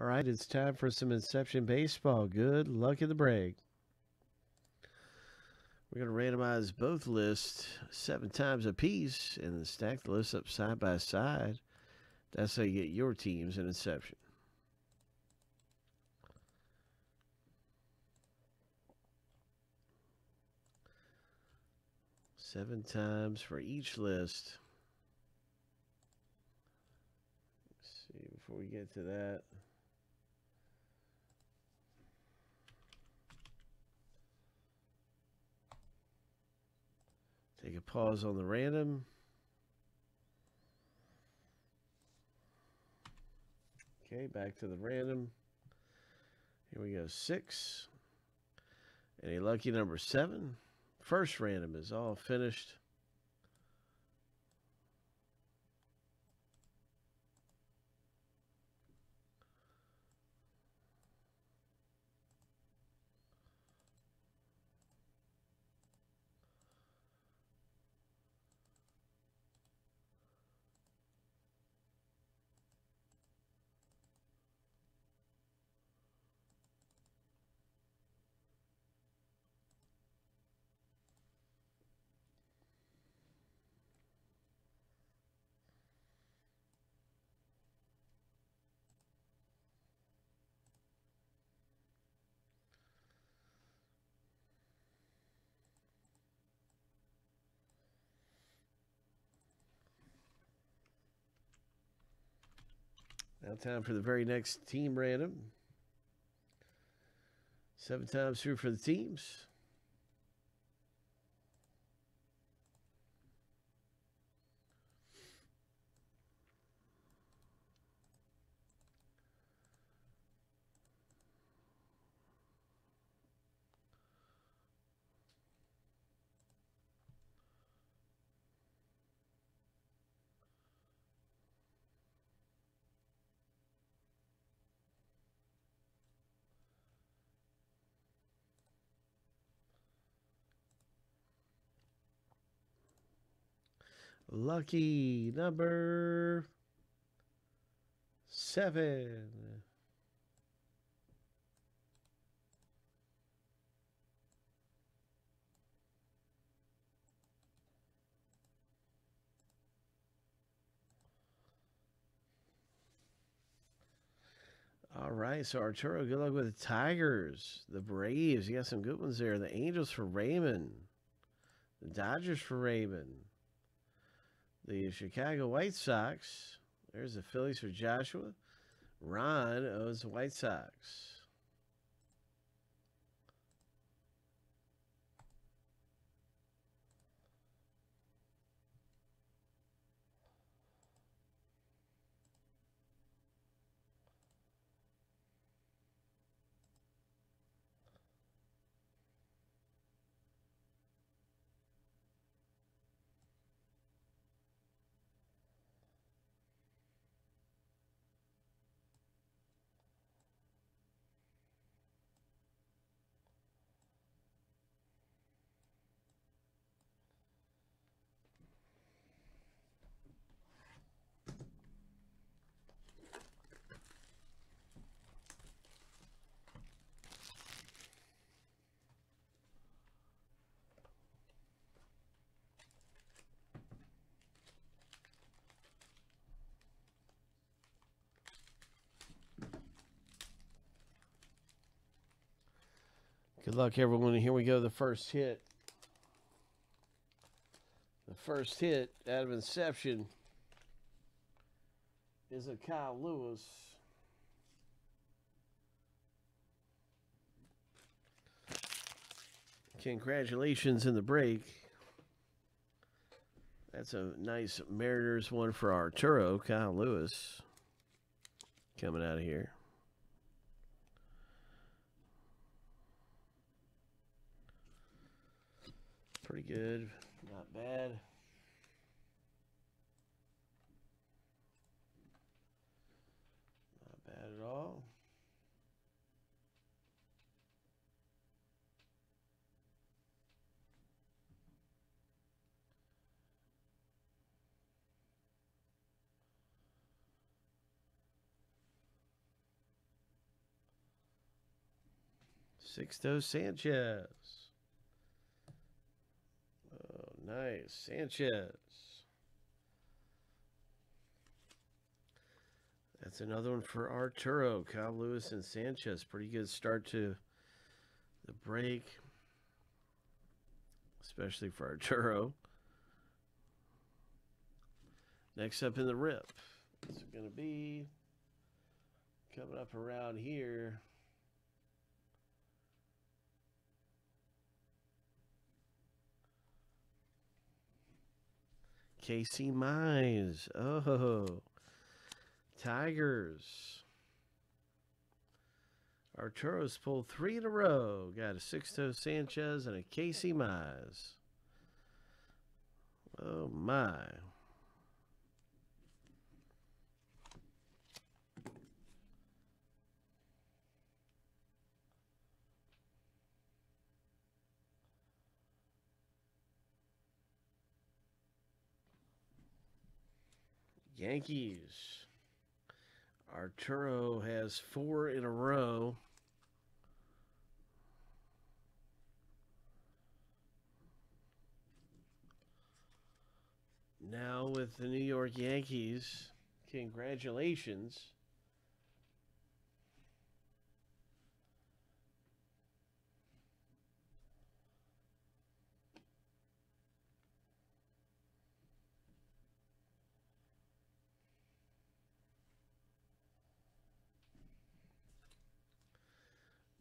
All right, it's time for some Inception Baseball. Good luck in the break. We're going to randomize both lists seven times a piece and then stack the lists up side by side. That's how you get your teams in Inception. Seven times for each list. Let's see, before we get to that. Take a pause on the random. Okay, back to the random. Here we go, six. Any lucky number seven. First random is all finished. Now time for the very next team random. Seven times through for the teams. Lucky number seven. All right, so Arturo, good luck with the Tigers, the Braves. You got some good ones there. The Angels for Raymond, the Dodgers for Raymond, the Chicago White Sox. There's the Phillies for Joshua. Ron owns the White Sox. Good luck, everyone. Here we go. The first hit. The first hit out of Inception is a Kyle Lewis. Congratulations in the break. That's a nice Mariners one for Arturo, Kyle Lewis, coming out of here. Pretty good. Not bad. Not bad at all. Sixto Sanchez. Oh, nice. Sanchez. That's another one for Arturo. Kyle Lewis and Sanchez. Pretty good start to the break, especially for Arturo. Next up in the rip, it's going to be coming up around here. Casey Mize. Oh, Tigers. Arturo's pulled three in a row. Got a Sixto Sanchez and a Casey Mize. Oh, my. Yankees. Arturo has four in a row. Now with the New York Yankees, congratulations.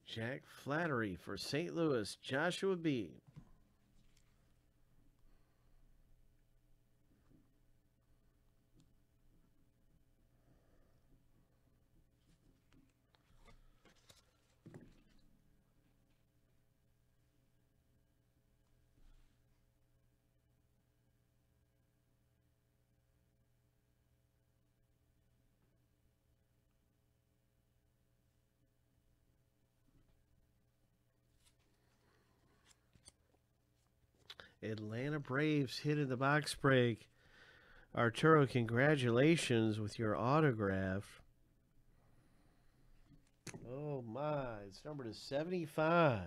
Jack Flaherty for St. Louis, Joshua B. Atlanta Braves hit in the box break. Arturo, congratulations with your autograph. Oh my, it's number to 75.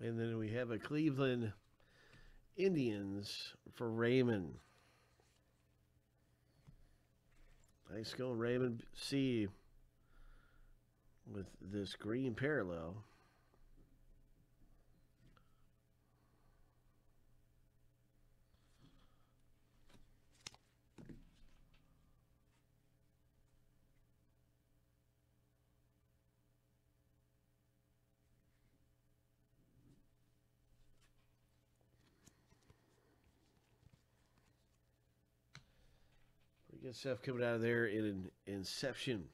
And then we have a Cleveland Indians for Raymond. Nice going, Raymond C. With this green parallel. Stuff coming out of there in Inception.